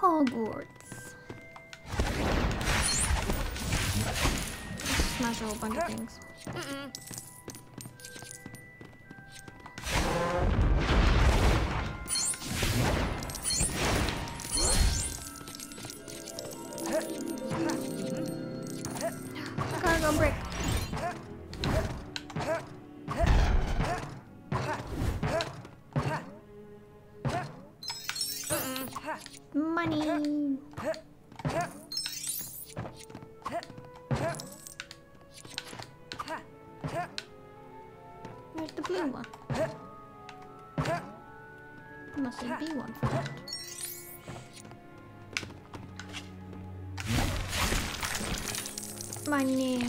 Hogwarts. Smash a whole bunch of things. Cargo brick. Money. Where's the blue one? There Must be one for that. Money.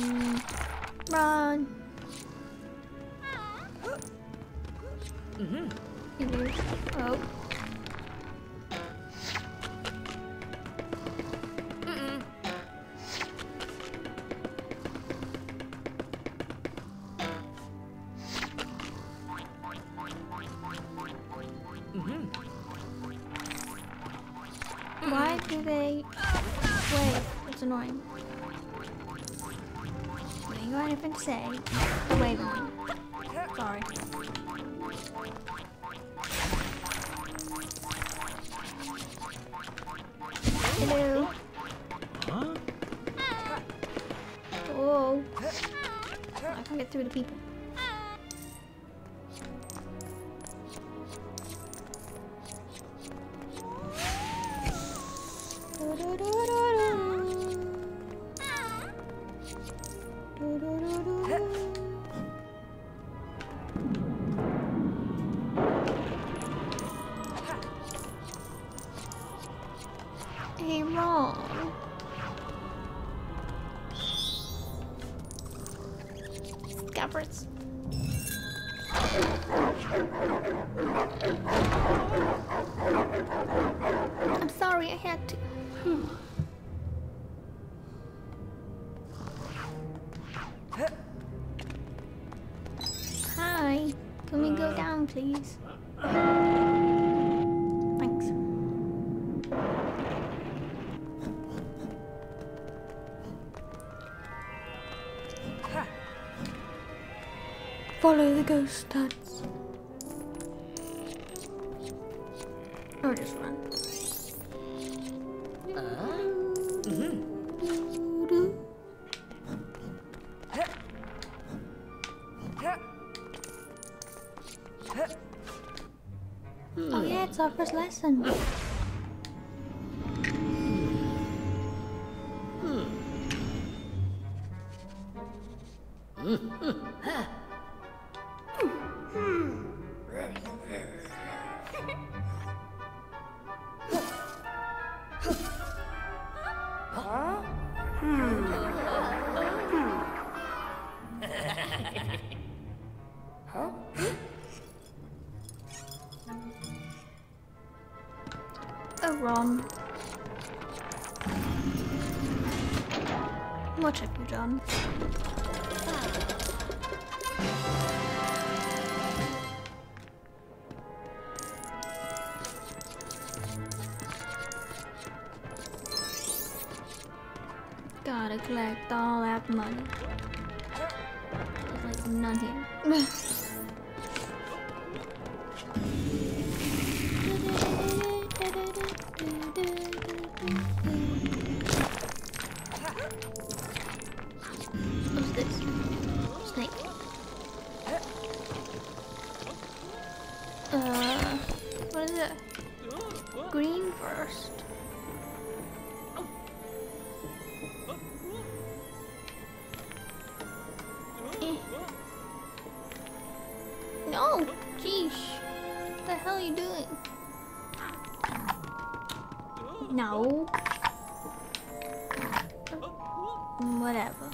Run. Hello. Oh. Why they wait? It's annoying. What do you got anything to say? Oh, wait a minute. Sorry. Hello. Huh? Oh. I can't get through the people. Hey, Ron. Scabbers. I'm sorry, I had to. Hmm. Hi, can we go uh. down, please? Ghost studs. Or just run. Oh yeah, it's our first lesson. Oh, Ron. What have you done? Gotta collect all that money. There's like none here. No, jeez. What the hell are you doing? No. Whatever.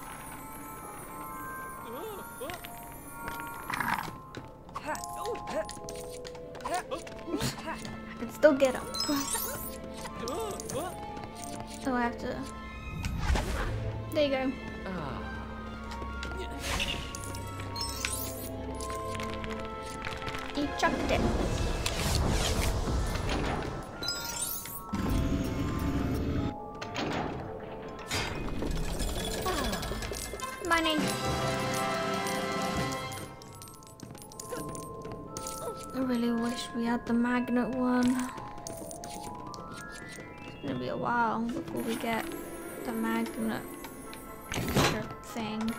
I can still get up. So I have to. There you go. Ah. chucked it. Ah, money. I really wish we had the magnet one. It's gonna be a while before we get the magnet extra thing.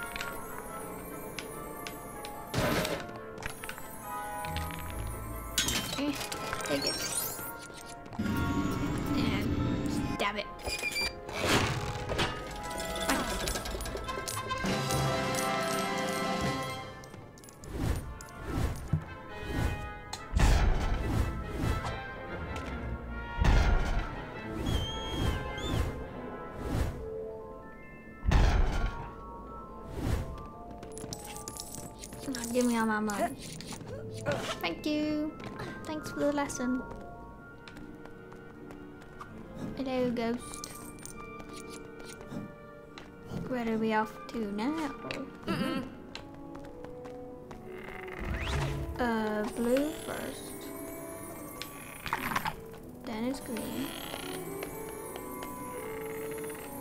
Give me all my money. Thank you. Thanks for the lesson. Hello, ghost. Where are we off to now? Uh, blue first. Then it's green.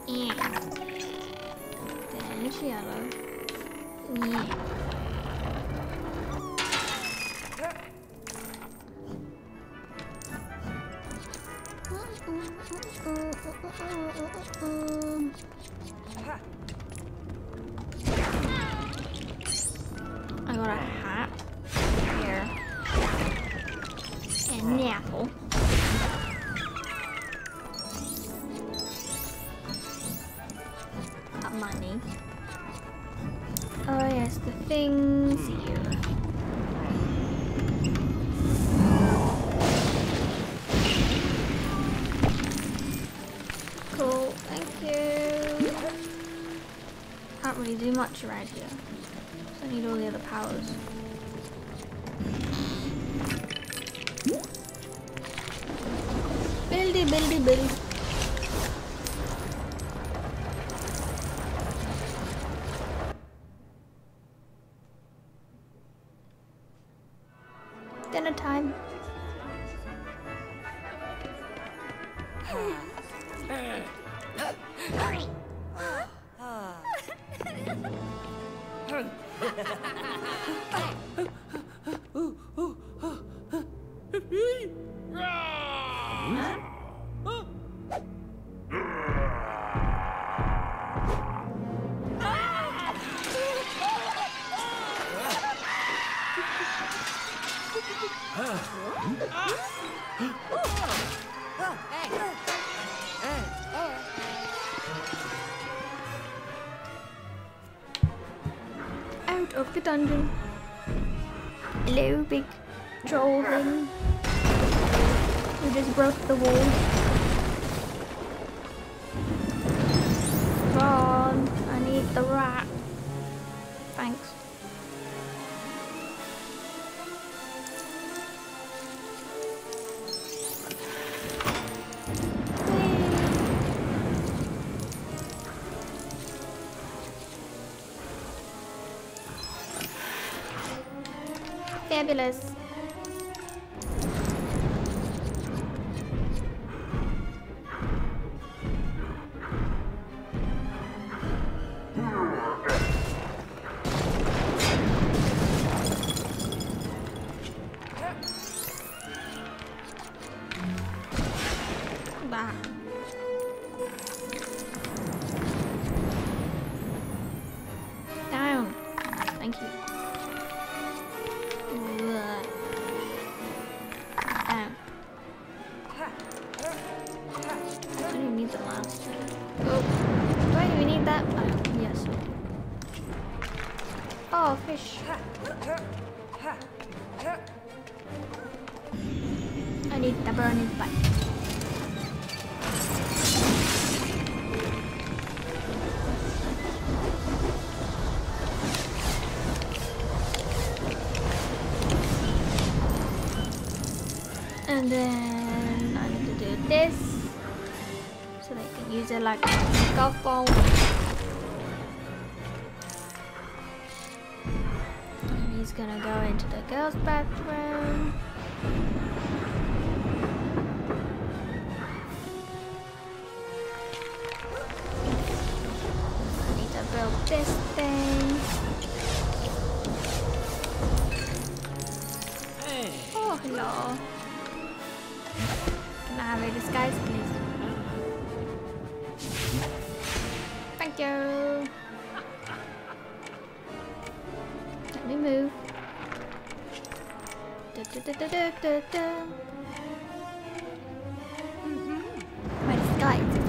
Yeah. Then it's yellow. Yeah. I got a hat here and an apple. Got money. Oh yes, the things here. Do much around here. So I need all the other powers. Buildy, buildy, build. Dinner time. Dungeon. Hello, big troll thing. You just broke the wall. Ron, I need the rat. Fabulous. Need the last. Oh. Do I even need that? Oh, yes. Oh, fish. I need the burning butt. And then I need to do this use it like golf ball. And he's gonna go into the girls' bathroom. I need to build this thing. Hey. Oh, hello. Can I have a disguise, please? You. Let me move. Da, da, da, da, da. Mm-hmm. My disguise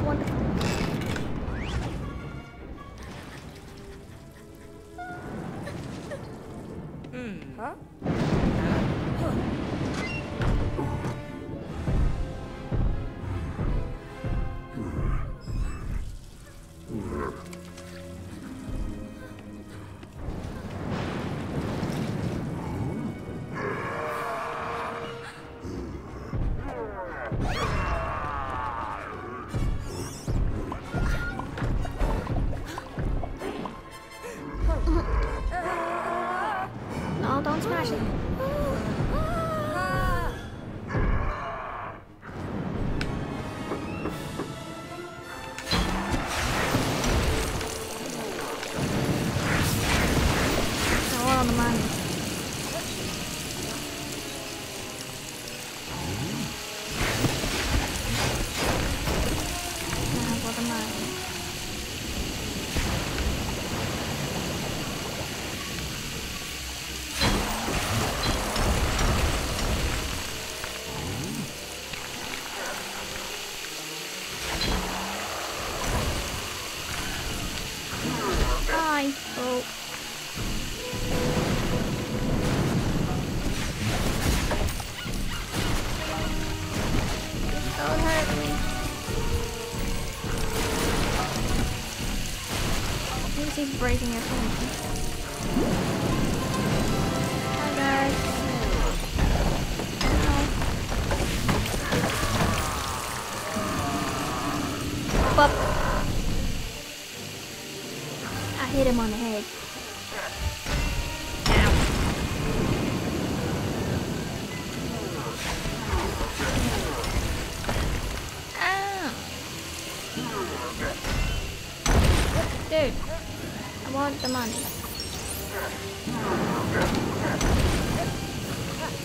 breaking it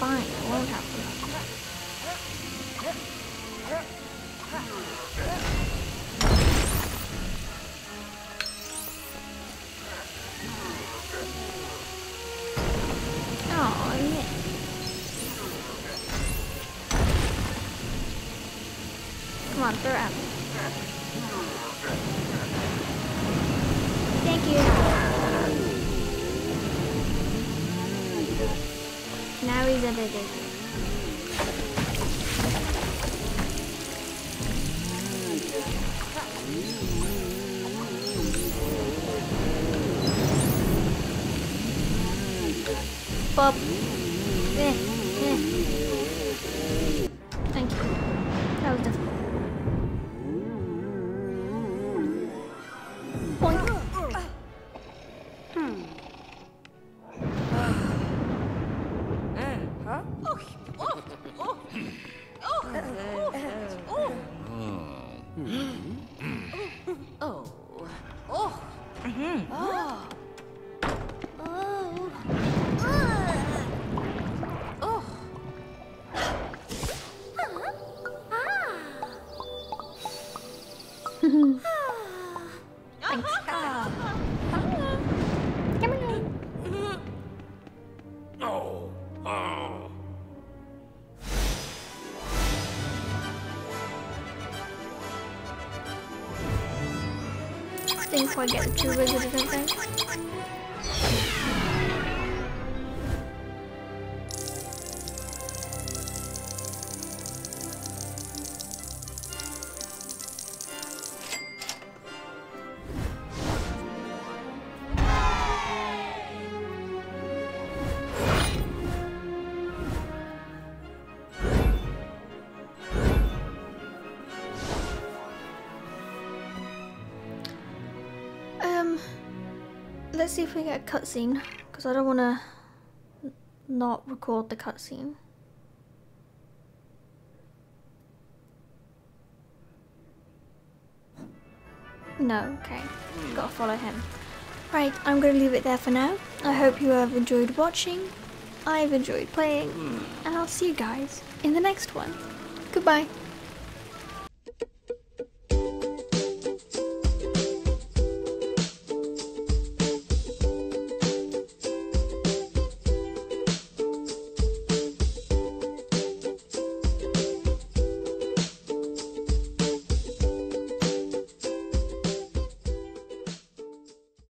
Fine, I won't have Now he's edited. Bob. Eh, eh. Thanks. Come on. Didn't quite get the two wizard, I don't think. Let's see if we get a cutscene, because I don't want to not record the cutscene. No, okay. Gotta follow him. Right, I'm gonna leave it there for now. I hope you have enjoyed watching. I've enjoyed playing, and I'll see you guys in the next one. Goodbye.